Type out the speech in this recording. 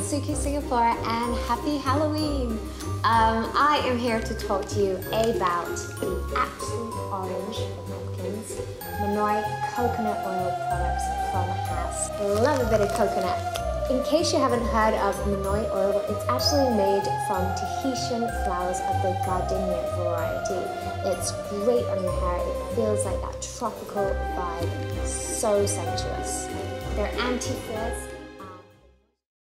Sukki Singapora and happy Halloween! Um, I am here to talk to you about the Absolute Orange pumpkins Monoi Coconut Oil products from Hask. Love a bit of coconut. In case you haven't heard of Monoi oil, it's actually made from Tahitian flowers of the gardenia variety. It's great on your hair, it feels like that tropical vibe, so sensuous. They're anti-frizz